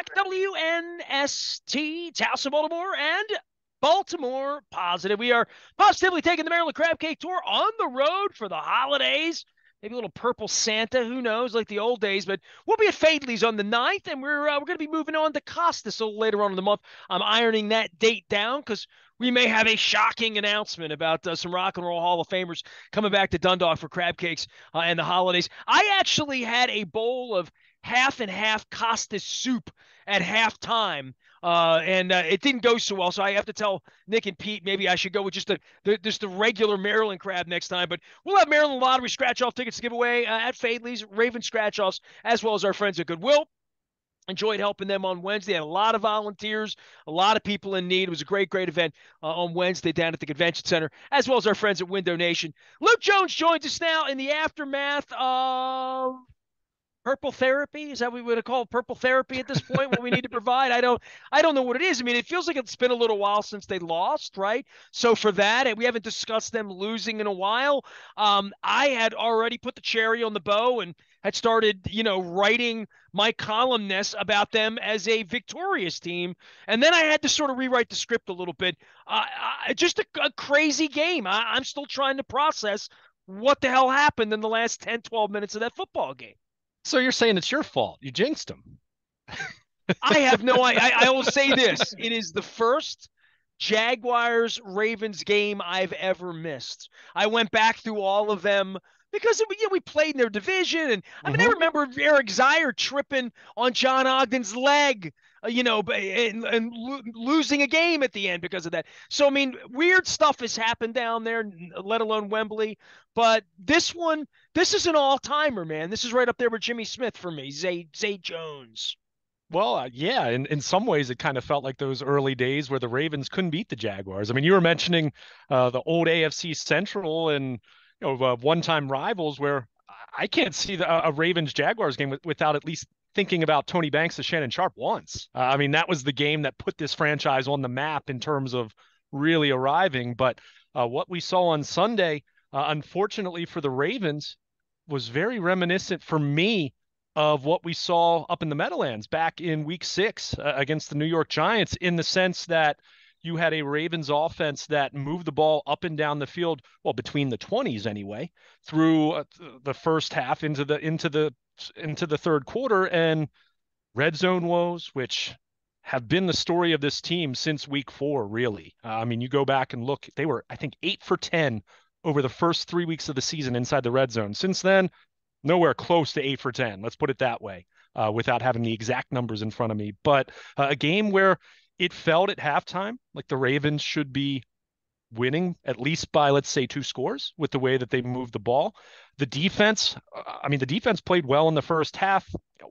back. WNST, of Baltimore, and Baltimore Positive. We are positively taking the Maryland Crab Cake Tour on the road for the holidays. Maybe a little purple Santa, who knows, like the old days. But we'll be at Faidley's on the 9th, and we're uh, we're going to be moving on to Costas a little later on in the month. I'm ironing that date down because we may have a shocking announcement about uh, some Rock and Roll Hall of Famers coming back to Dundalk for crab cakes uh, and the holidays. I actually had a bowl of half and half Costas soup at halftime. Uh, and uh, it didn't go so well, so I have to tell Nick and Pete maybe I should go with just the, the just the regular Maryland crab next time. But we'll have Maryland Lottery scratch off tickets to give away uh, at Faidley's Raven scratch offs, as well as our friends at Goodwill enjoyed helping them on Wednesday. Had a lot of volunteers, a lot of people in need. It was a great, great event uh, on Wednesday down at the convention center, as well as our friends at Window Nation. Luke Jones joins us now in the aftermath of purple therapy? Is that we would call purple therapy at this point what we need to provide? I don't i don't know what it is. I mean it feels like it's been a little while since they lost right? So for that and we haven't discussed them losing in a while um, i had already put the cherry on the bow and had started you know writing my columnists about them as a victorious team. And then i had to sort of rewrite the script a little bit. Uh, just a, a, crazy game. I, i'm still trying to process what the hell happened in the last 10 12 minutes of that football game so you're saying it's your fault? You jinxed them. I have no I, I will say this. It is the first Jaguars Ravens game I've ever missed. I went back through all of them because you know, we played in their division, and I mean mm-hmm. I remember Eric Zeier tripping on John Ogden's leg you know, and, and lo- losing a game at the end because of that. So, I mean, weird stuff has happened down there, let alone Wembley. But this one, this is an all timer, man. This is right up there with Jimmy Smith for me, Zay, Zay Jones. Well, uh, yeah, in, in some ways, it kind of felt like those early days where the Ravens couldn't beat the Jaguars. I mean, you were mentioning uh, the old AFC Central and you know uh, one-time rivals where I can't see the, a Ravens Jaguars game without at least thinking about Tony Banks to Shannon Sharpe once. Uh, I mean, that was the game that put this franchise on the map in terms of really arriving. But uh, what we saw on Sunday, uh, unfortunately for the Ravens, was very reminiscent for me of what we saw up in the Meadowlands back in week six uh, against the New York Giants, in the sense that you had a Ravens offense that moved the ball up and down the field, well, between the 20s anyway, through uh, the first half into the into the into the third quarter and red zone woes, which have been the story of this team since week four, really. Uh, I mean, you go back and look, they were, I think, eight for 10 over the first three weeks of the season inside the red zone. Since then, nowhere close to eight for 10. Let's put it that way uh, without having the exact numbers in front of me. But uh, a game where it felt at halftime like the Ravens should be winning at least by let's say two scores with the way that they moved the ball. The defense, I mean, the defense played well in the first half,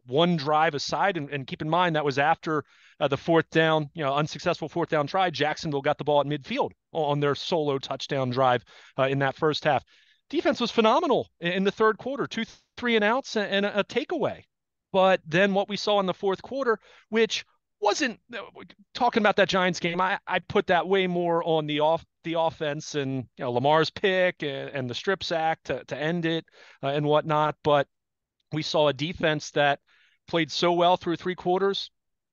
one drive aside, and, and keep in mind that was after uh, the fourth down, you know, unsuccessful fourth down try. Jacksonville got the ball at midfield on their solo touchdown drive uh, in that first half. Defense was phenomenal in the third quarter, two, three and outs and a, a takeaway. But then what we saw in the fourth quarter, which wasn't uh, talking about that Giants game. I, I put that way more on the off the offense and you know Lamar's pick and, and the strip sack to to end it uh, and whatnot. But we saw a defense that played so well through three quarters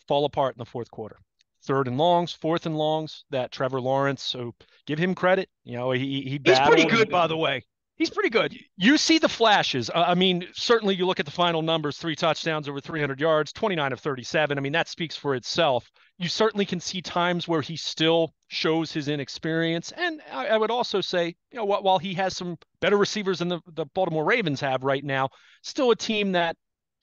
fall apart in the fourth quarter. Third and longs, fourth and longs. That Trevor Lawrence. So give him credit. You know he he. He's pretty good, by the way. He's pretty good. You see the flashes. Uh, I mean, certainly you look at the final numbers three touchdowns over 300 yards, 29 of 37. I mean, that speaks for itself. You certainly can see times where he still shows his inexperience. And I, I would also say, you know, while he has some better receivers than the, the Baltimore Ravens have right now, still a team that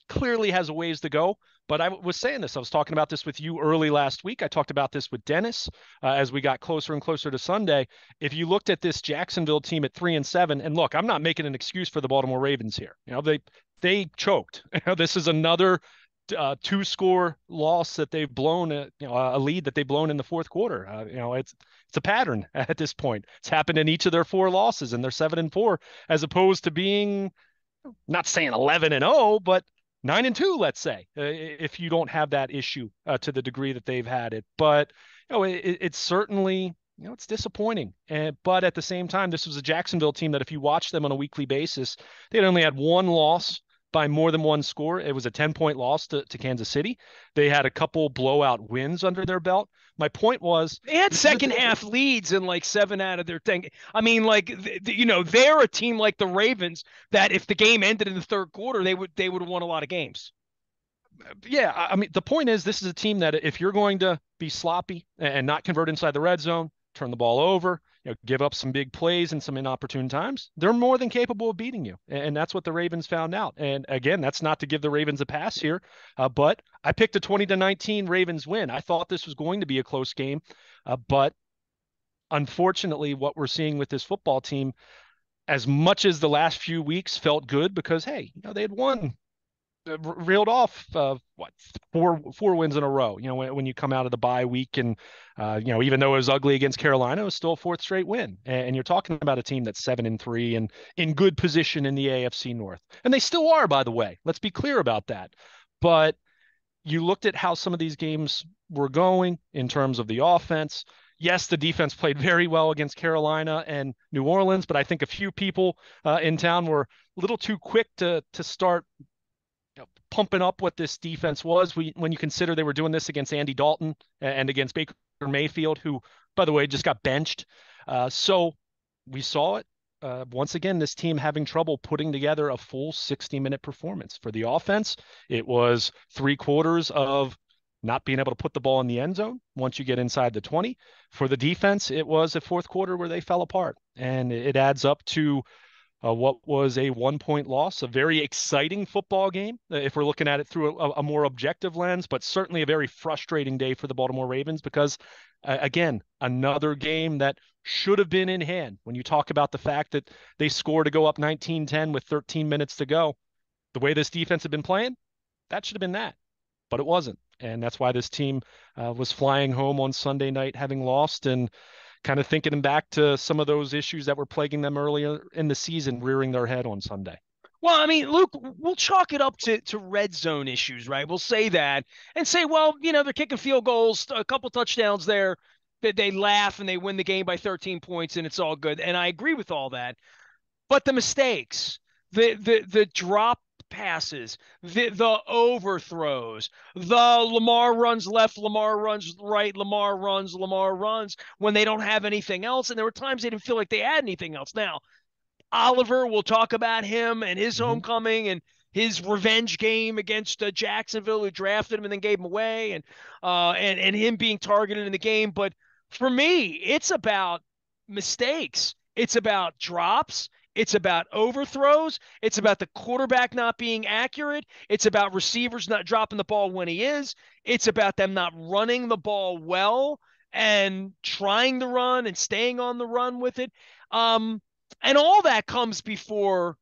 clearly has a ways to go. But I was saying this. I was talking about this with you early last week. I talked about this with Dennis uh, as we got closer and closer to Sunday. If you looked at this Jacksonville team at three and seven, and look, I'm not making an excuse for the Baltimore Ravens here. You know, they they choked. this is another uh, two score loss that they've blown, a, uh, you know, a lead that they've blown in the fourth quarter. Uh, you know, it's it's a pattern at this point. It's happened in each of their four losses, and they're seven and four, as opposed to being not saying 11 and 0, but nine and two, let's say, uh, if you don't have that issue uh, to the degree that they've had it. But you know, it, it's certainly you know it's disappointing. And, but at the same time, this was a Jacksonville team that if you watch them on a weekly basis, they only had one loss by more than one score. It was a 10 point loss to, to Kansas City. They had a couple blowout wins under their belt. My point was they had second half leads in like seven out of their 10. I mean, like, you know, they're a team like the Ravens that if the game ended in the third quarter, they would, they would have won a lot of games. Yeah. I mean, the point is, this is a team that if you're going to be sloppy and not convert inside the red zone, turn the ball over, you know, give up some big plays and some inopportune times, they're more than capable of beating you. And that's what the Ravens found out. And again, that's not to give the Ravens a pass here, uh, but I picked a 20 to 19 Ravens win. I thought this was going to be a close game, uh, but unfortunately, what we're seeing with this football team, as much as the last few weeks felt good because hey, you know they had won reeled off uh, what four four wins in a row. You know when, when you come out of the bye week and uh, you know even though it was ugly against Carolina, it was still a fourth straight win. And, and, you're talking about a team that's seven and three and in good position in the AFC North, and they still are, by the way. Let's be clear about that. But you looked at how some of these games were going in terms of the offense. Yes, the defense played very well against Carolina and New Orleans, but I think a few people uh, in town were a little too quick to to start pumping up what this defense was. We, when you consider they were doing this against Andy Dalton and against Baker Mayfield, who, by the way, just got benched. Uh, so we saw it. Uh, once again, this team having trouble putting together a full 60 minute performance. For the offense, it was three quarters of not being able to put the ball in the end zone once you get inside the 20. For the defense, it was a fourth quarter where they fell apart. And it adds up to uh, what was a one point loss, a very exciting football game, uh, if we're looking at it through a, a, more objective lens, but certainly a very frustrating day for the Baltimore Ravens because, uh, again, another game that should have been in hand. When you talk about the fact that they scored to go up 19 10 with 13 minutes to go, the way this defense had been playing, that should have been that, but it wasn't. And that's why this team uh, was flying home on Sunday night having lost. And kind of thinking back to some of those issues that were plaguing them earlier in the season, rearing their head on Sunday. Well, I mean, Luke, we'll chalk it up to, to red zone issues, right? We'll say that and say, well, you know, they're kicking field goals, a couple touchdowns there. That they laugh and they win the game by 13 points and it's all good. And I agree with all that. But the mistakes, the the the drop passes, the, the overthrows, the Lamar runs left, Lamar runs right, Lamar runs, Lamar runs when they don't have anything else. And there were times they didn't feel like they had anything else. Now, Oliver, we'll talk about him and his mm-hmm. homecoming and his revenge game against uh, Jacksonville, who drafted him and then gave him away, and uh, and and him being targeted in the game. But for me, it's about mistakes. It's about drops. It's about overthrows. It's about the quarterback not being accurate. It's about receivers not dropping the ball when he is. It's about them not running the ball well and trying to run and staying on the run with it. Um, and all that comes before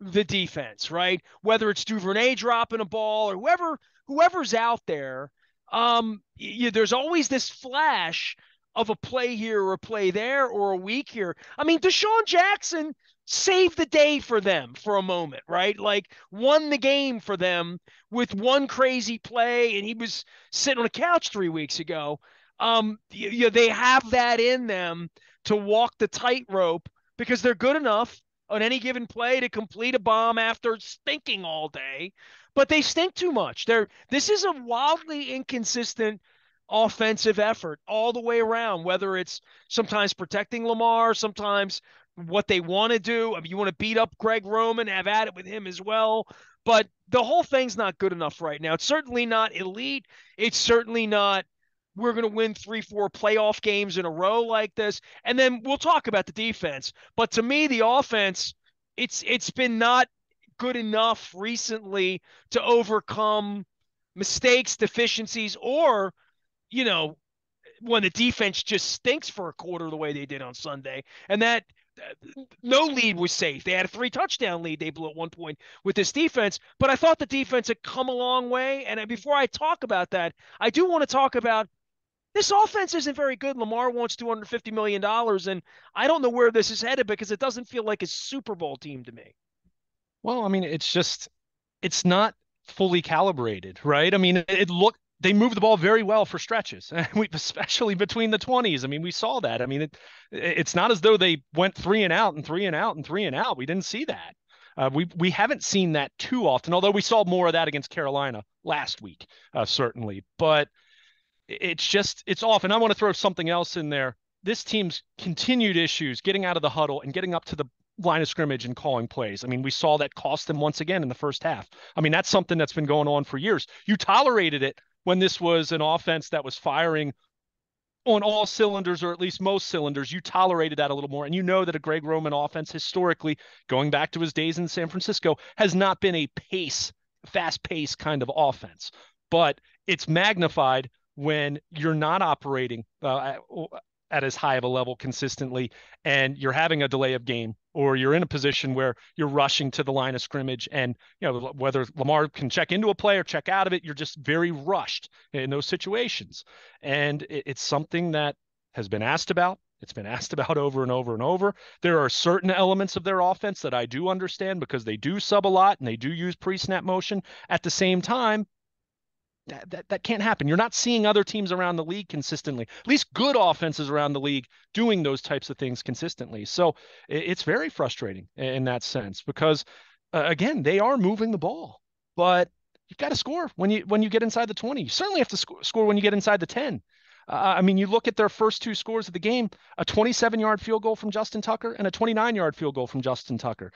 the defense, right? Whether it's Duvernay dropping a ball or whoever whoever's out there, um, you, there's always this flash of a play here or a play there or a week here. I mean, DeSean Jackson saved the day for them for a moment, right? Like won the game for them with one crazy play, and he was sitting on a couch three weeks ago. Um, you, you, they have that in them to walk the tightrope because they're good enough on any given play to complete a bomb after stinking all day, but they stink too much. They're this is a wildly inconsistent offensive effort all the way around, whether it's sometimes protecting Lamar, sometimes what they want to do. I mean, you want to beat up Greg Roman, have at it with him as well. But the whole thing's not good enough right now. It's certainly not elite. It's certainly not we're going to win three, four playoff games in a row like this. And then we'll talk about the defense. But to me, the offense, it's it's been not good enough recently to overcome mistakes, deficiencies, or, you know, when the defense just stinks for a quarter the way they did on Sunday. And that no lead was safe. They had a three touchdown lead they blew at one point with this defense, but I thought the defense had come a long way. And before I talk about that, I do want to talk about this offense isn't very good. Lamar wants $250 million, and I don't know where this is headed because it doesn't feel like a Super Bowl team to me. Well, I mean, it's just, it's not fully calibrated, right? I mean, it looked they move the ball very well for stretches, especially between the 20s. I mean, we saw that. I mean, it, it's not as though they went three and out and three and out and three and out. We didn't see that. Uh, we we haven't seen that too often, although we saw more of that against Carolina last week, uh, certainly. But it's just it's off. And I want to throw something else in there. This team's continued issues getting out of the huddle and getting up to the line of scrimmage and calling plays. I mean, we saw that cost them once again in the first half. I mean, that's something that's been going on for years. You tolerated it when this was an offense that was firing on all cylinders or at least most cylinders, you tolerated that a little more. And you know that a Greg Roman offense historically, going back to his days in San Francisco, has not been a pace, fast pace kind of offense. But it's magnified when you're not operating uh, at as high of a level consistently and you're having a delay of game or you're in a position where you're rushing to the line of scrimmage and you know whether Lamar can check into a play or check out of it you're just very rushed in those situations and it's something that has been asked about it's been asked about over and over and over. There are certain elements of their offense that I do understand because they do sub a lot and they do use pre snap motion. At the same time, that, that, that can't happen. You're not seeing other teams around the league consistently, at least good offenses around the league doing those types of things consistently. So it's very frustrating in that sense because, uh, again, they are moving the ball, but you've got to score when you when you get inside the 20. You certainly have to sc- score when you get inside the 10. Uh, I mean, you look at their first two scores of the game: a 27-yard field goal from Justin Tucker and a 29-yard field goal from Justin Tucker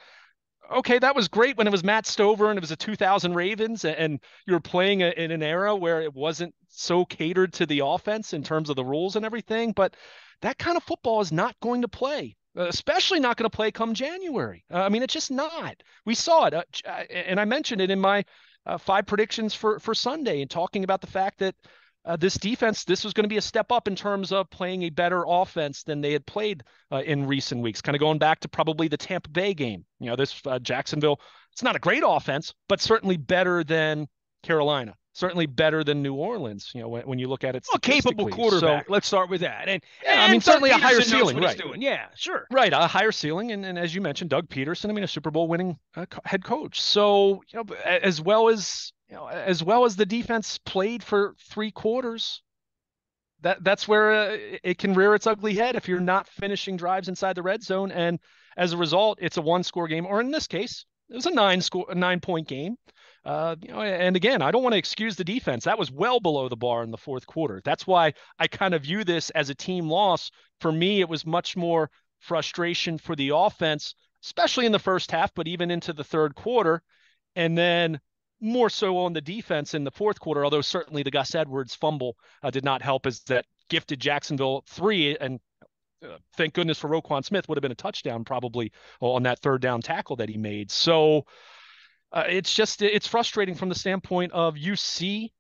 okay, that was great when it was Matt Stover and it was a 2000 Ravens and you were playing in an era where it wasn't so catered to the offense in terms of the rules and everything. But that kind of football is not going to play, especially not going to play come January. Uh, I mean, it's just not. We saw it, uh, uh, and I mentioned it in my uh, five predictions for for Sunday and talking about the fact that uh, this defense, this was going to be a step up in terms of playing a better offense than they had played uh, in recent weeks. Kind of going back to probably the Tampa Bay game. You know, this uh, Jacksonville, it's not a great offense, but certainly better than Carolina. Certainly better than New Orleans. You know, when, when you look at it, a capable quarterback. So, let's start with that. And, yeah, and I mean, certainly Pederson a higher ceiling, right? Yeah, sure. Right, a higher ceiling, and, and as you mentioned, Doug Pederson. I mean, a Super Bowl winning uh, head coach. So, you know, as well as you know, as well as the defense played for three quarters, that that's where uh, it can rear its ugly head if you're not finishing drives inside the red zone, and as a result, it's a one-score game, or in this case, it was a nine-score, a nine-point game. Uh, you know, and again, I don't want to excuse the defense. That was well below the bar in the fourth quarter. That's why I kind of view this as a team loss. For me, it was much more frustration for the offense, especially in the first half, but even into the third quarter. And then more so on the defense in the fourth quarter, although certainly the Gus Edwards fumble uh, did not help as that gifted Jacksonville three. And uh, thank goodness for Roquan Smith would have been a touchdown probably on that third down tackle that he made. So uh, it's just, it's frustrating from the standpoint of you see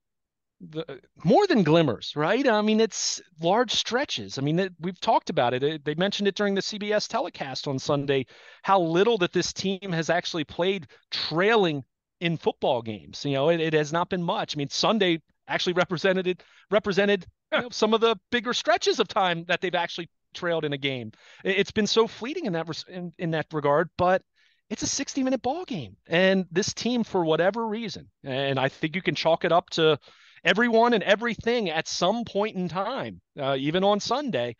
the more than glimmers, right? I mean, it's large stretches. I mean, it, we've talked about it. it. They mentioned it during the CBS telecast on Sunday, how little that this team has actually played trailing in football games. You know, it, it has not been much. I mean, Sunday actually represented represented you know, some of the bigger stretches of time that they've actually trailed in a game. It, has been so fleeting in that in, in that regard, but it's a 60 minute ball game. And this team, for whatever reason, and I think you can chalk it up to everyone and everything at some point in time, uh, even on Sunday,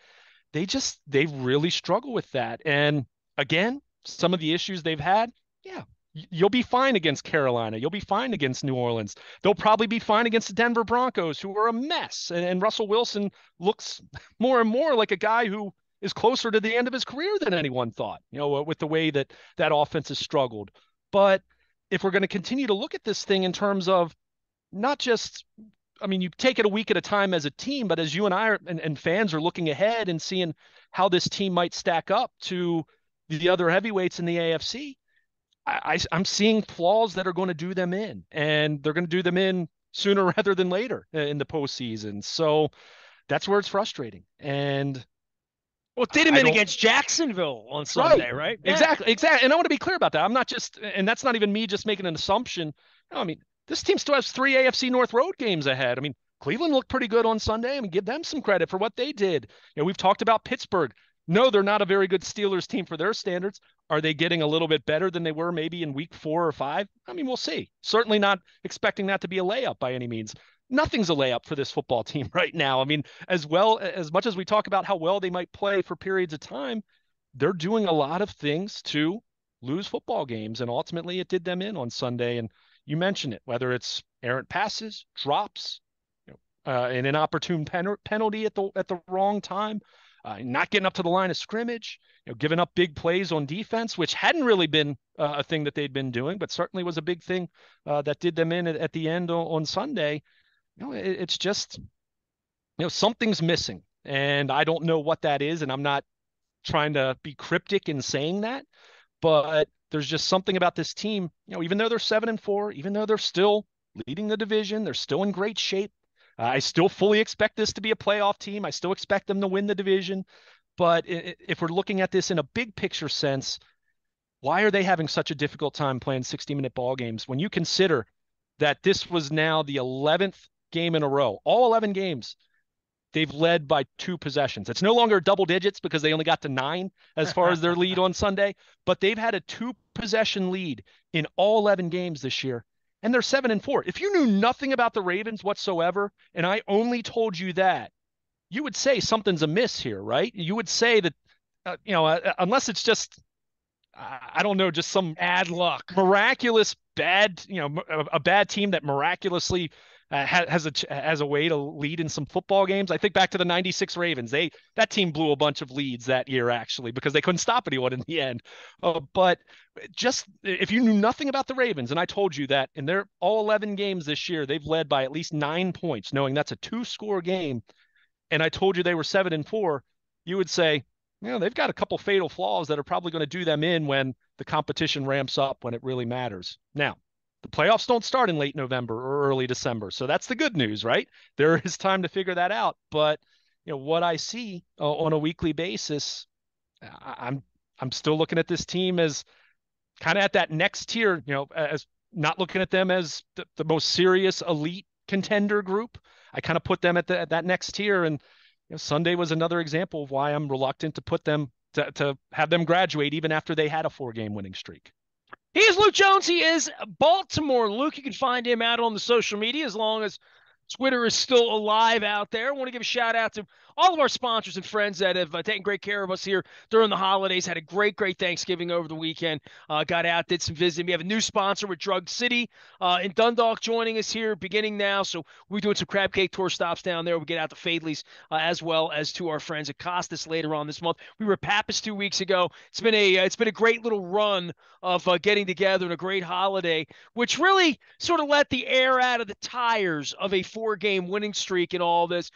they just they really struggle with that. And again, some of the issues they've had, yeah, You'll be fine against Carolina. You'll be fine against New Orleans. They'll probably be fine against the Denver Broncos, who are a mess. And, and, Russell Wilson looks more and more like a guy who is closer to the end of his career than anyone thought, you know, uh, with the way that that offense has struggled. But if we're going to continue to look at this thing in terms of not just, I mean, you take it a week at a time as a team, but as you and I are, and, and fans are looking ahead and seeing how this team might stack up to the other heavyweights in the AFC I, am seeing flaws that are going to do them in, and they're going to do them in sooner rather than later uh, in the postseason. So that's where it's frustrating. And well, did him in against Jacksonville on Sunday, right? right? Yeah. Exactly, exactly. And I want to be clear about that. I'm not just, and that's not even me just making an assumption. No, I mean, this team still has three AFC North road games ahead. I mean, Cleveland looked pretty good on Sunday. I mean, give them some credit for what they did. You know, we've talked about Pittsburgh. No, they're not a very good Steelers team for their standards. Are they getting a little bit better than they were maybe in week four or five? I mean, we'll see. Certainly not expecting that to be a layup by any means. Nothing's a layup for this football team right now. I mean, as well as much as we talk about how well they might play for periods of time, they're doing a lot of things to lose football games, and ultimately it did them in on Sunday. And you mentioned it, whether it's errant passes, drops, you know, uh, an inopportune pen- penalty at the at the wrong time, uh, not getting up to the line of scrimmage, you know, giving up big plays on defense, which hadn't really been uh, a thing that they'd been doing, but certainly was a big thing uh, that did them in at, at the end on, on Sunday. Know, it, it's just, you know, something's missing, and I don't know what that is, and I'm not trying to be cryptic in saying that, but there's just something about this team. You know, even though they're seven and four, even though they're still leading the division, they're still in great shape. I still fully expect this to be a playoff team. I still expect them to win the division. But if we're looking at this in a big picture sense, why are they having such a difficult time playing 60 minute ball games when you consider that this was now the 11th game in a row, all 11 games they've led by two possessions. It's no longer double digits because they only got to nine as far as their lead on Sunday, but they've had a two possession lead in all 11 games this year and they're seven and four. If you knew nothing about the Ravens whatsoever, and I only told you that, you would say something's amiss here, right? You would say that, uh, you know, uh, unless it's just, I don't know, just some bad luck, miraculous bad, you know, a, a bad team that miraculously uh, has a has a way to lead in some football games. I think back to the '96 Ravens. They that team blew a bunch of leads that year actually because they couldn't stop anyone in the end. Uh, but just if you knew nothing about the Ravens, and I told you that in their all 11 games this year, they've led by at least nine points, knowing that's a two-score game, and I told you they were seven and four, you would say, you know, they've got a couple fatal flaws that are probably going to do them in when the competition ramps up when it really matters. Now, the playoffs don't start in late November or early December. So that's the good news, right? There is time to figure that out. But you know what I see uh, on a weekly basis, I- I'm I'm still looking at this team as kind of at that next tier, you know, as not looking at them as the, the most serious elite contender group. I kind of put them at, the, at that next tier. And you know, Sunday was another example of why I'm reluctant to put them to, to have them graduate even after they had a four game winning streak. He is Luke Jones. He is Baltimore. Luke, you can find him out on the social media as long as Twitter is still alive out there. I want to give a shout out to all of our sponsors and friends that have uh, taken great care of us here during the holidays. Had a great, great Thanksgiving over the weekend. Uh, got out, did some visiting. We have a new sponsor with Drug City uh, in Dundalk joining us here beginning now. So we're doing some crab cake tour stops down there. We get out to Faidley's uh, as well as to our friends at Costas later on this month. We were Pappas two weeks ago. It's been a uh, it's been a great little run of uh, getting together and a great holiday, which really sort of let the air out of the tires of a four game winning streak and all this.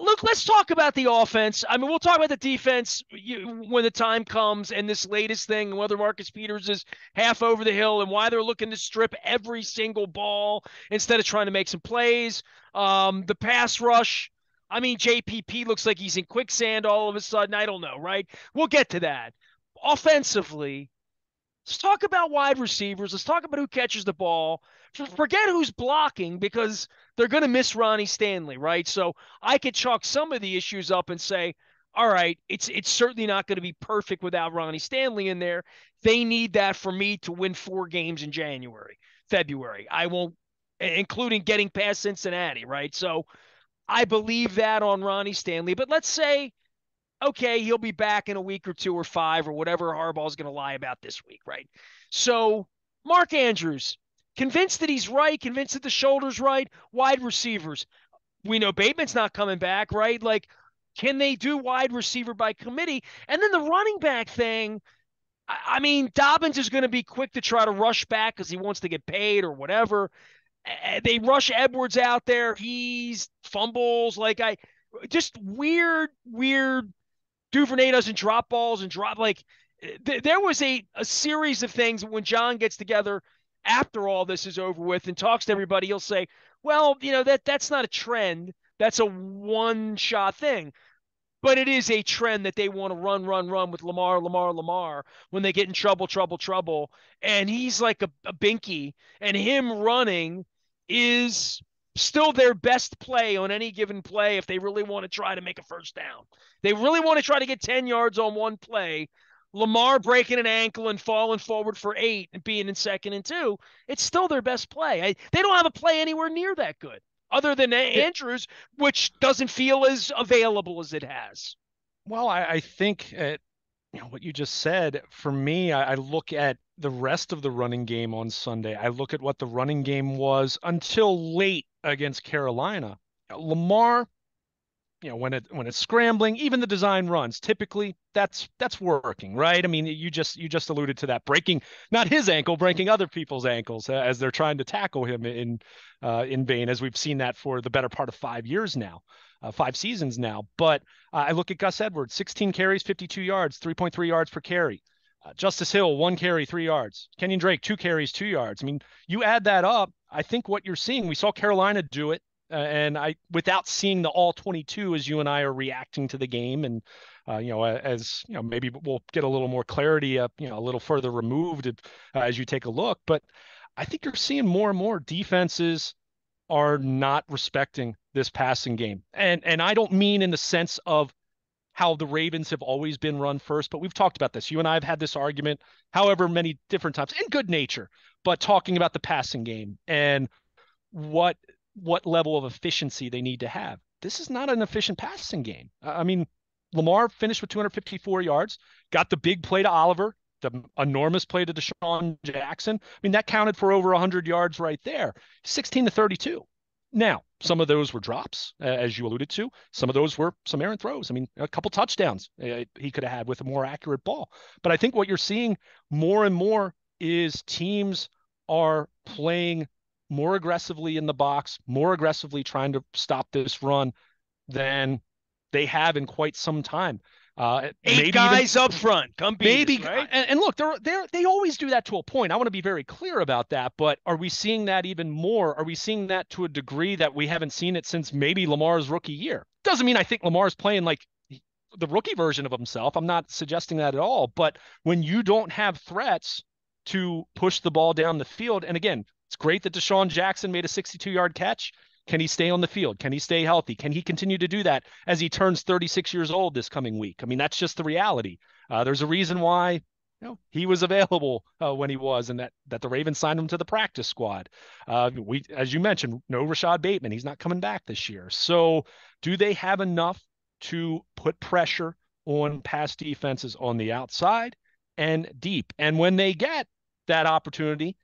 Look, let's talk about the offense. I mean, we'll talk about the defense when the time comes and this latest thing, whether Marcus Peters is half over the hill and why they're looking to strip every single ball instead of trying to make some plays. Um, the pass rush. I mean, JPP looks like he's in quicksand all of a sudden. I don't know, right? We'll get to that. Offensively, let's talk about wide receivers. Let's talk about who catches the ball forget who's blocking because they're going to miss Ronnie Stanley, right? So I could chalk some of the issues up and say, all right, it's it's certainly not going to be perfect without Ronnie Stanley in there. They need that for me to win four games in January, February. I won't, including getting past Cincinnati, right? So I believe that on Ronnie Stanley. But let's say, okay, he'll be back in a week or two or five or whatever Harbaugh's going to lie about this week, right? So Mark Andrews, Convinced that he's right, convinced that the shoulder's right. Wide receivers. We know Bateman's not coming back, right? Like, can they do wide receiver by committee? And then the running back thing. I mean, Dobbins is going to be quick to try to rush back because he wants to get paid or whatever. They rush Edwards out there. He's fumbles. Like, I just weird, weird. Duvernay doesn't drop balls and drop. Like, th- there was a, a series of things when John gets together after all this is over with and talks to everybody, he'll say, "Well, you know that that's not a trend. That's a one-shot thing." But it is a trend that they want to run, run, run with Lamar, Lamar, Lamar when they get in trouble, trouble, trouble. And he's like a, a binky, and him running is still their best play on any given play if they really want to try to make a first down. They really want to try to get 10 yards on one play. Lamar breaking an ankle and falling forward for eight and being in second and two, it's still their best play. I, they don't have a play anywhere near that good, other than Andrews, which doesn't feel as available as it has. Well, I, I think uh, you know what you just said. For me, I, I look at the rest of the running game on Sunday. I look at what the running game was until late against Carolina. Lamar you know when it when it's scrambling even the design runs typically that's that's working right? I mean you just you just alluded to that breaking not his ankle breaking other people's ankles uh, as they're trying to tackle him in uh, in vain as we've seen that for the better part of five years now uh, five seasons now. But uh, i look at gus edwards 16 carries 52 yards 3.3 yards per carry uh, justice hill one carry three yards. Kenyan drake two carries two yards. I mean you add that up i think what you're seeing we saw carolina do it uh, and I, without seeing the all 22 as you and I are reacting to the game, and uh, you know, as you know, maybe we'll get a little more clarity up, you know, a little further removed uh, as you take a look. But I think you're seeing more and more defenses are not respecting this passing game, and and I don't mean in the sense of how the Ravens have always been run first, but we've talked about this. You and I have had this argument, however many different times, in good nature, but talking about the passing game and what what level of efficiency they need to have. This is not an efficient passing game. I mean, Lamar finished with 254 yards, got the big play to Oliver, the enormous play to DeSean Jackson. I mean, that counted for over 100 yards right there, 16 to 32. Now, some of those were drops, as you alluded to. Some of those were some errant throws. I mean, a couple touchdowns uh, he could have had with a more accurate ball. But I think what you're seeing more and more is teams are playing more aggressively in the box, more aggressively trying to stop this run than they have in quite some time. Uh, Eight guys even, up front, come maybe. Us, right? and, and, look, they're they they always do that to a point. I want to be very clear about that. But are we seeing that even more? Are we seeing that to a degree that we haven't seen it since maybe Lamar's rookie year? Doesn't mean I think Lamar's playing like the rookie version of himself. I'm not suggesting that at all. But when you don't have threats to push the ball down the field, and again, it's great that DeSean Jackson made a 62 yard catch. Can he stay on the field? Can he stay healthy? Can he continue to do that as he turns 36 years old this coming week? I mean, that's just the reality. Uh, there's a reason why you know, he was available uh, when he was, and that that the Ravens signed him to the practice squad. Uh, we, as you mentioned, no Rashod Bateman. He's not coming back this year. So, do they have enough to put pressure on pass defenses on the outside and deep? And when they get that opportunity,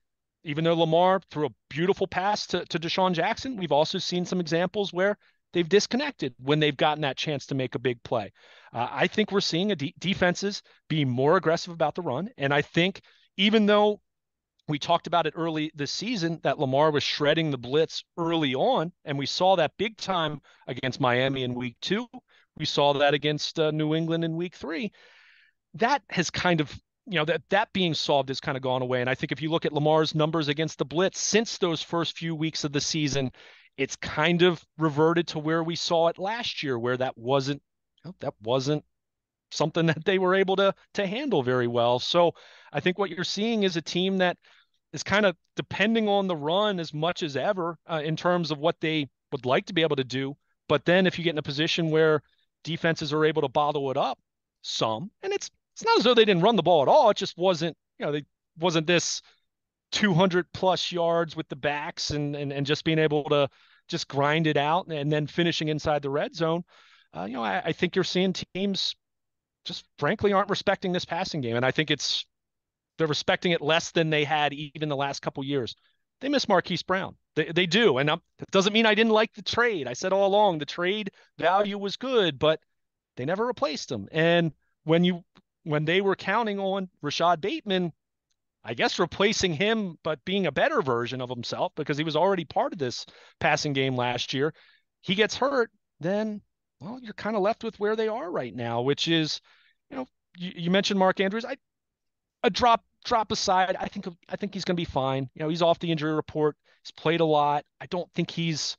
even though Lamar threw a beautiful pass to, to DeSean Jackson, we've also seen some examples where they've disconnected when they've gotten that chance to make a big play. Uh, I think we're seeing de- defenses be more aggressive about the run. And I think even though we talked about it early this season that Lamar was shredding the blitz early on, and we saw that big time against Miami in week two. We saw that against uh, New England in week three. That has kind of you know that that being solved has kind of gone away and i think if you look at lamar's numbers against the blitz since those first few weeks of the season it's kind of reverted to where we saw it last year where that wasn't that wasn't something that they were able to to handle very well. So i think what you're seeing is a team that is kind of depending on the run as much as ever uh, in terms of what they would like to be able to do. But then if you get in a position where defenses are able to bottle it up some and it's it's not as though they didn't run the ball at all. It just wasn't, you know, they wasn't this 200 plus yards with the backs and and, and just being able to just grind it out and then finishing inside the red zone. Uh, you know, I, I think you're seeing teams just frankly aren't respecting this passing game, and I think it's they're respecting it less than they had even the last couple years. They miss Marquise Brown. They, they do. And it doesn't mean I didn't like the trade. I said all along the trade value was good, but they never replaced him. And when you when they were counting on Rashod Bateman, I guess replacing him, but being a better version of himself because he was already part of this passing game last year, he gets hurt, then well, you're kind of left with where they are right now, which is, you know, you, you mentioned Mark Andrews. I a drop drop aside, I think I think he's going to be fine. You know, he's off the injury report. He's played a lot. I don't think he's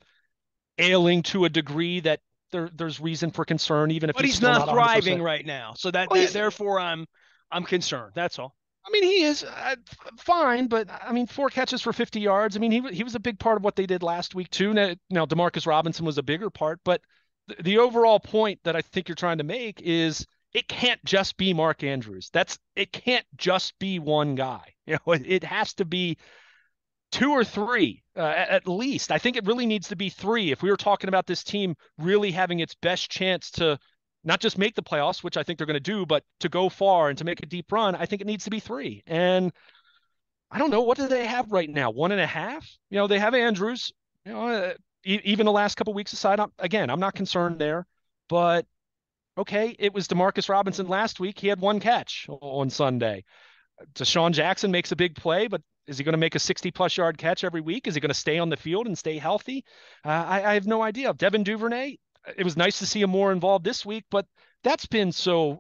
ailing to a degree that there there's reason for concern, even if but he's, he's not, not thriving right now. So that, well, that therefore I'm I'm concerned. That's all. I mean, he is uh, fine, but I mean, four catches for 50 yards. I mean, he he was a big part of what they did last week too. Now, now Demarcus Robinson was a bigger part, but the, the overall point that I think you're trying to make is it can't just be Mark Andrews. That's it can't just be one guy. You know, it, it has to be two or three uh, at least. I think it really needs to be three if we were talking about this team really having its best chance to not just make the playoffs, which I think they're going to do, but to go far and to make a deep run, I think it needs to be three. And I don't know what do they have right now, one and a half. You know, they have Andrews. You know, uh, e- even the last couple weeks aside, I'm, again, I'm not concerned there. But okay, it was Demarcus Robinson last week. He had one catch on Sunday. DeSean Jackson makes a big play, but is he going to make a 60 plus yard catch every week? Is he going to stay on the field and stay healthy? Uh, I, I, have no idea. Devin Duvernay, it was nice to see him more involved this week, but that's been so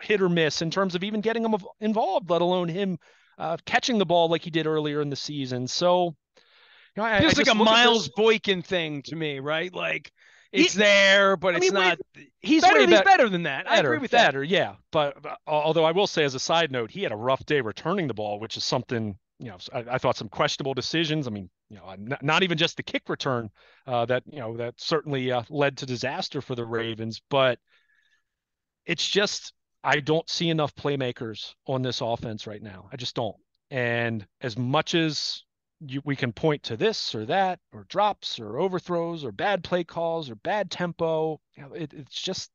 hit or miss in terms of even getting him involved, let alone him uh, catching the ball like he did earlier in the season. So, you know, I, feels I like a Miles Boykin thing to me, right? Like it's he, there, but I it's mean, not. He's better. He's better than that. Better, I agree with better, that. Yeah, but, but although I will say, as a side note, he had a rough day returning the ball, which is something you know, I, I, thought some questionable decisions. I mean, you know, not, not even just the kick return uh, that you know that certainly uh, led to disaster for the Ravens, but it's just I don't see enough playmakers on this offense right now. I just don't. And as much as you, we can point to this or that, or drops, or overthrows, or bad play calls, or bad tempo, you know, it, it's just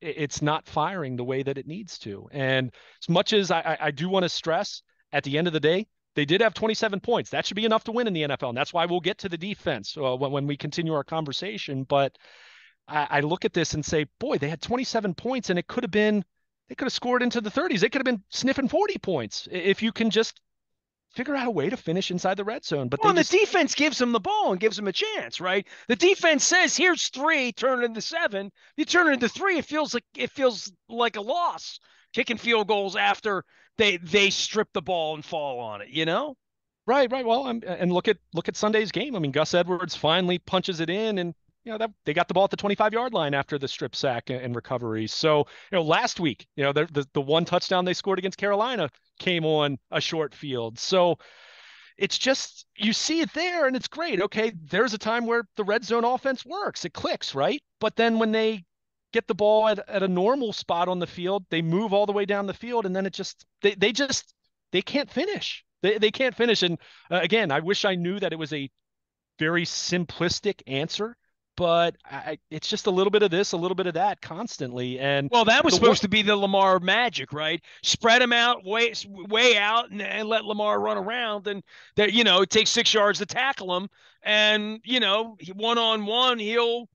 it, it's not firing the way that it needs to. And as much as I, I, I do want to stress, at the end of the day, they did have 27 points. That should be enough to win in the NFL. And that's why we'll get to the defense uh, when, when we continue our conversation. But I, I look at this and say, boy, they had 27 points and it could have been, they could have scored into the 30s. They could have been sniffing 40 points if you can just figure out a way to finish inside the red zone. But well, just... the defense gives them the ball and gives them a chance, right? The defense says, "Here's three, turn it into seven. You turn it into three, it feels like it feels like a loss. Kicking field goals after they they strip the ball and fall on it, you know? Right, right. Well, I'm, and look at look at Sunday's game. I mean, Gus Edwards finally punches it in, and you know that they got the ball at the 25 yard line after the strip sack and, recovery. So you know, last week, you know, the, the the one touchdown they scored against Carolina came on a short field. So it's just you see it there, and it's great. Okay, there's a time where the red zone offense works, it clicks, right? But then when they get the ball at, at a normal spot on the field. They move all the way down the field, and then it just they they just they can't finish. They they can't finish. And uh, again, I wish I knew that it was a very simplistic answer, but I, it's just a little bit of this, a little bit of that constantly. And well, that was supposed to be the Lamar magic, right? Spread them out way way out and, and let Lamar run around, and that you know it takes six yards to tackle him, and you know one on one he'll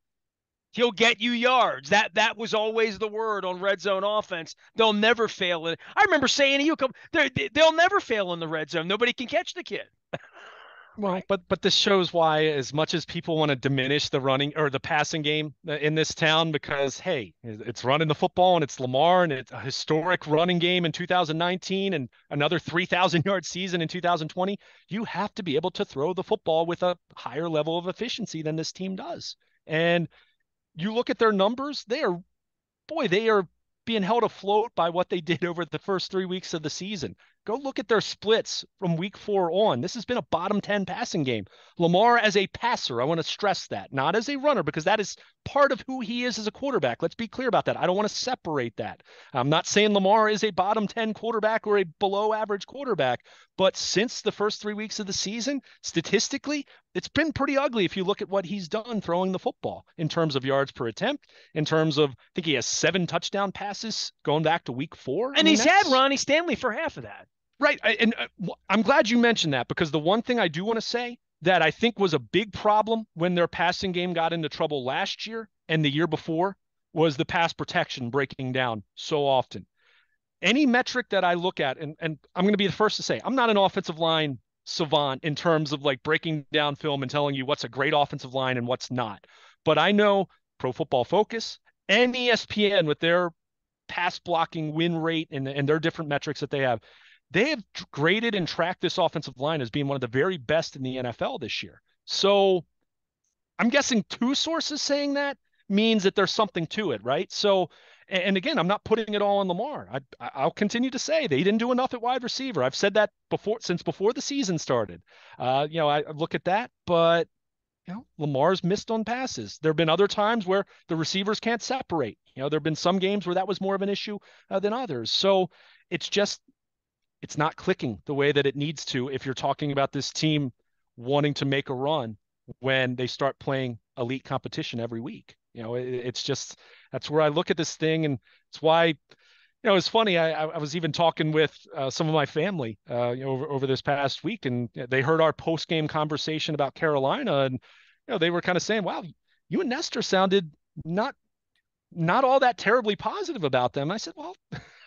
He'll get you yards. That that was always the word on red zone offense. They'll never fail in. I remember saying to you, "Come, they'll never fail in the red zone. Nobody can catch the kid." Well, but but this shows why, as much as people want to diminish the running or the passing game uh, in this town, because hey, it's running the football and it's Lamar and it's a historic running game in 2019 and another 3,000 yard season in 2020. You have to be able to throw the football with a higher level of efficiency than this team does, and you look at their numbers, they are, boy, they are being held afloat by what they did over the first three weeks of the season. Go look at their splits from week four on. This has been a bottom 10 passing game. Lamar as a passer, I want to stress that, not as a runner, because that is part of who he is as a quarterback. Let's be clear about that. I don't want to separate that. I'm not saying Lamar is a bottom 10 quarterback or a below average quarterback, but since the first three weeks of the season, statistically, it's been pretty ugly if you look at what he's done throwing the football in terms of yards per attempt, in terms of, I think he has seven touchdown passes going back to week four. And I mean, he's had Ronnie Stanley for half of that. Right. And uh, I'm glad you mentioned that because the one thing I do want to say that I think was a big problem when their passing game got into trouble last year and the year before was the pass protection breaking down so often. Any metric that I look at, and, and I'm going to be the first to say, I'm not an offensive line savant in terms of like breaking down film and telling you what's a great offensive line and what's not. But I know Pro Football Focus and ESPN with their pass blocking win rate and, and their different metrics that they have they have graded and tracked this offensive line as being one of the very best in the NFL this year. So I'm guessing two sources saying that means that there's something to it, right? So, and again, I'm not putting it all on Lamar. I, I'll continue to say they didn't do enough at wide receiver. I've said that before since before the season started. Uh, you know, I look at that, but you know, Lamar's missed on passes. There have been other times where the receivers can't separate. You know, there have been some games where that was more of an issue uh, than others. So it's just it's not clicking the way that it needs to if you're talking about this team wanting to make a run when they start playing elite competition every week. You know, it, it's just that's where I look at this thing, and it's why you know, it's funny. I, I was even talking with uh, some of my family, uh, you know, over, over this past week, and they heard our post game conversation about Carolina, and you know, they were kind of saying, "Wow, you and Nestor sounded not not all that terribly positive about them." I said, "Well,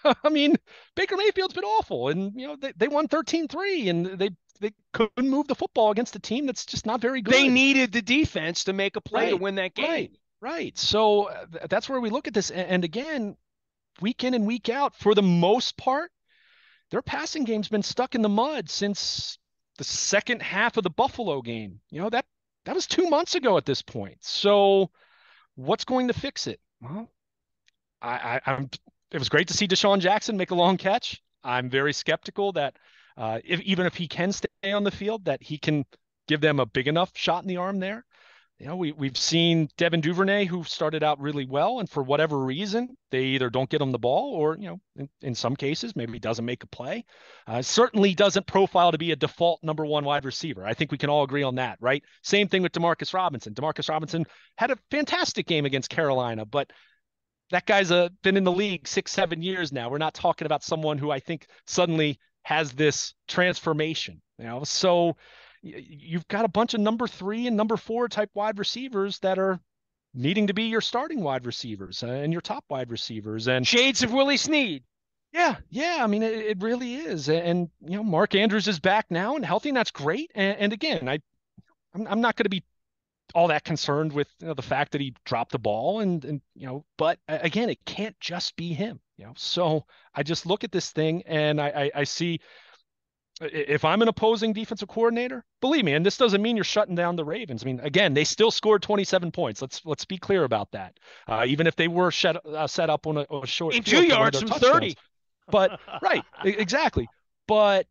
I mean, Baker Mayfield's been awful, and you know, they, they won 13-3, and they they couldn't move the football against a team that's just not very good. They needed the defense to make a play right, to win that game." Right. Right. So uh, that's where we look at this. And again, week in and week out, for the most part, their passing game's been stuck in the mud since the second half of the Buffalo game. You know, that that was two months ago at this point. So what's going to fix it? Well, I, I am it was great to see DeSean Jackson make a long catch. I'm very skeptical that uh, if even if he can stay on the field, that he can give them a big enough shot in the arm there you know, we, we've seen Devin Duvernay, who started out really well, and for whatever reason, they either don't get him the ball or, you know, in, in some cases, maybe he doesn't make a play. Uh, certainly doesn't profile to be a default number one wide receiver. I think we can all agree on that, right? Same thing with Demarcus Robinson. Demarcus Robinson had a fantastic game against Carolina, but that guy's a, uh, been in the league six, seven years now. We're not talking about someone who I think suddenly has this transformation, you know? So, you've got a bunch of number three and number four type wide receivers that are needing to be your starting wide receivers uh, and your top wide receivers and shades of Willie Snead. Yeah, yeah. I mean, it, it really is. And you know, Mark Andrews is back now and healthy, and that's great. And, and again, I, I'm, I'm not going to be all that concerned with you know, the fact that he dropped the ball and and you know, but again, it can't just be him. You know, so I just look at this thing and I, I, I see if I'm an opposing defensive coordinator, believe me, and this doesn't mean you're shutting down the Ravens. I mean, again, they still scored 27 points. Let's let's be clear about that. Uh, even if they were set, uh, set up on a, a short in two yards from 30. But right, exactly. But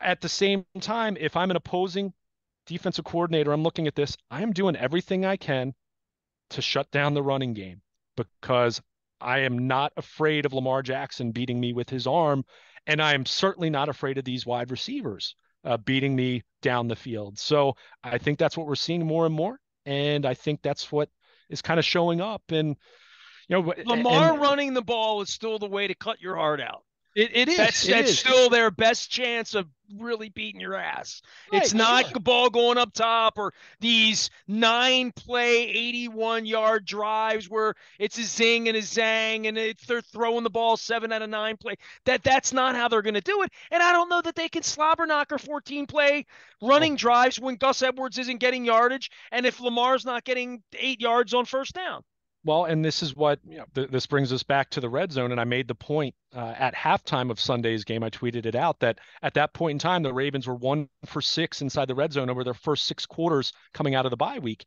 at the same time, if I'm an opposing defensive coordinator, I'm looking at this. I am doing everything I can to shut down the running game because I am not afraid of Lamar Jackson beating me with his arm and I am certainly not afraid of these wide receivers uh, beating me down the field. So I think that's what we're seeing more and more. And I think that's what is kind of showing up. And, you know, Lamar and, running the ball is still the way to cut your heart out. It, it is. That's, it that's is. still their best chance of really beating your ass. Right, it's not sure. the ball going up top or these nine play, 81 yard drives where it's a zing and a zang and it's, they're throwing the ball seven out of nine play. That That's not how they're going to do it. And I don't know that they can slobber knocker 14 play running oh. drives when Gus Edwards isn't getting yardage and if Lamar's not getting eight yards on first down. Well, and this is what you know, th- this brings us back to the red zone. And I made the point uh, at halftime of Sunday's game. I tweeted it out that at that point in time, the Ravens were one for six inside the red zone over their first six quarters coming out of the bye week.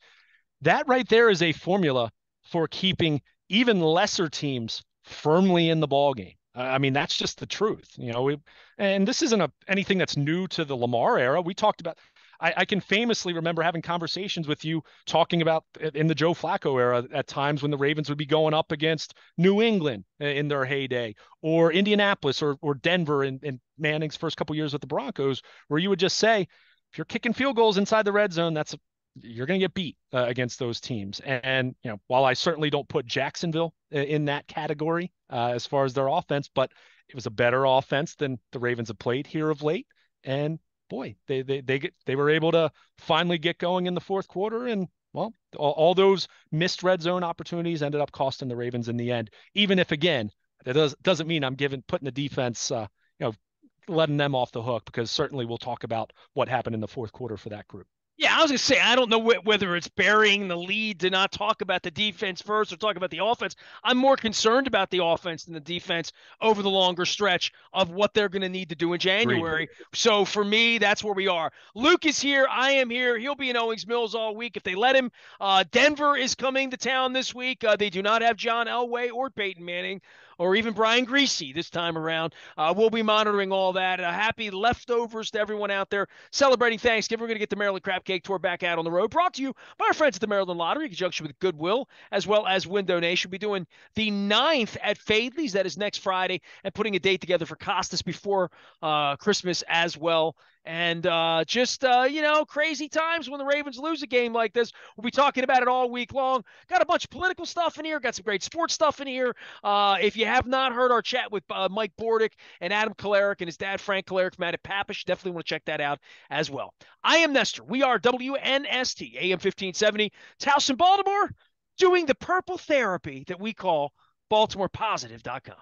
That right there is a formula for keeping even lesser teams firmly in the ball game. I mean, that's just the truth, you know. We, and this isn't a, anything that's new to the Lamar era. We talked about I, I, can famously remember having conversations with you talking about in the Joe Flacco era at times when the Ravens would be going up against New England in their heyday, or Indianapolis, or or Denver in, in Manning's first couple years with the Broncos, where you would just say, if you're kicking field goals inside the red zone, that's you're going to get beat uh, against those teams. And, and, you know, while I certainly don't put Jacksonville in that category uh, as far as their offense, but it was a better offense than the Ravens have played here of late. And boy, they they they get they were able to finally get going in the fourth quarter, and well, all, all those missed red zone opportunities ended up costing the Ravens in the end. Even if again, that does doesn't mean I'm giving putting the defense, uh, you know, letting them off the hook because certainly we'll talk about what happened in the fourth quarter for that group. Yeah, I was gonna say I don't know wh- whether it's burying the lead to not talk about the defense first or talk about the offense. I'm more concerned about the offense than the defense over the longer stretch of what they're gonna need to do in January. So for me, that's where we are. Luke is here. I am here. He'll be in Owings Mills all week if they let him. Uh, Denver is coming to town this week. Uh, they do not have John Elway or Peyton Manning or even Brian Griese this time around. Uh, we'll be monitoring all that. Uh, happy leftovers to everyone out there celebrating Thanksgiving. We're going to get the Maryland Crab Cake Tour back out on the road. Brought to you by our friends at the Maryland Lottery in conjunction with Goodwill as well as Window Nation. We'll be doing the ninth at Faidley's. That is next Friday and putting a date together for Costas before uh, Christmas as well And uh, just, uh, you know, crazy times when the Ravens lose a game like this. We'll be talking about it all week long. Got a bunch of political stuff in here, got some great sports stuff in here. Uh, if you have not heard our chat with uh, Mike Bordick and Adam Kolarek and his dad, Frank Kolarek from Matt Papish, definitely want to check that out as well. I am Nestor. We are WNST, AM 1570. It's House in Baltimore doing the purple therapy that we call BaltimorePositive.com.